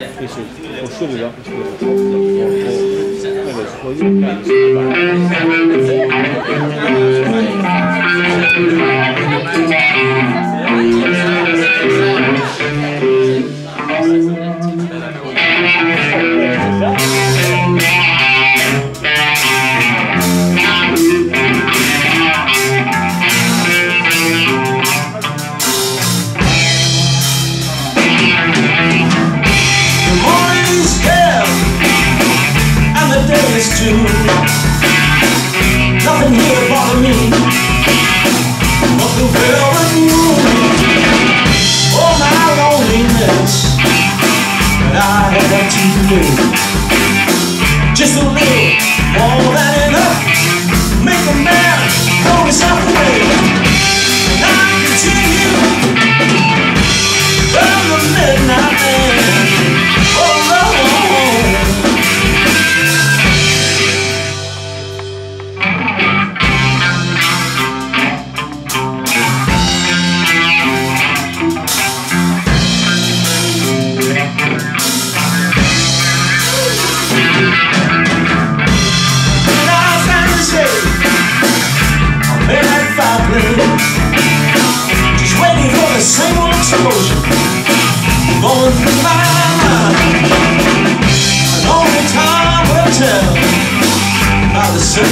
Esso é o seu lugar.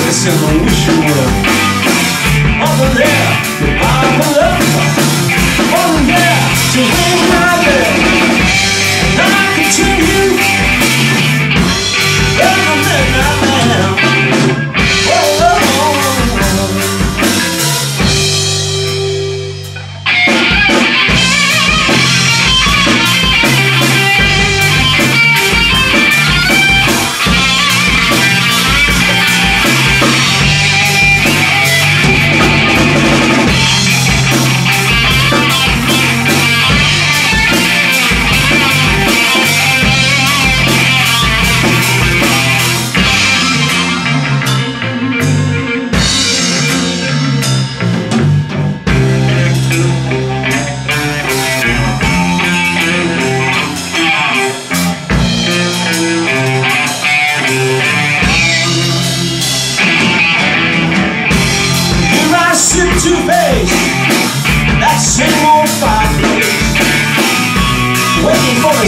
Wishing well. Over there, goodbye for love. Over there, to ring my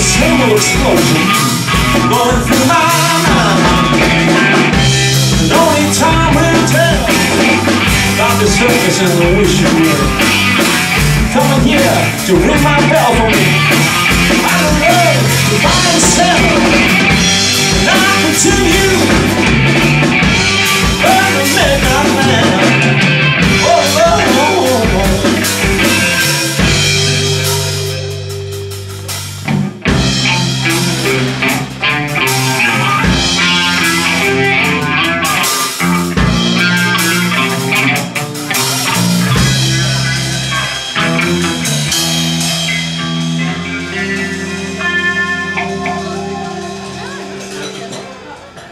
old explosion going through my mind. And only time will tell about the circus and the wishing well. Coming here to ring my bell for me. I love to buy and sell, and I continue.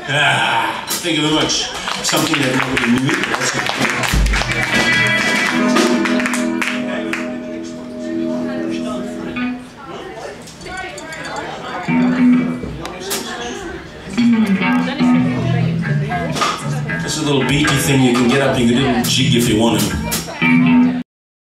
Ah, thank you very much. Something that nobody knew. That's. A little beaky thing you can get up, you can do a jig if you want to.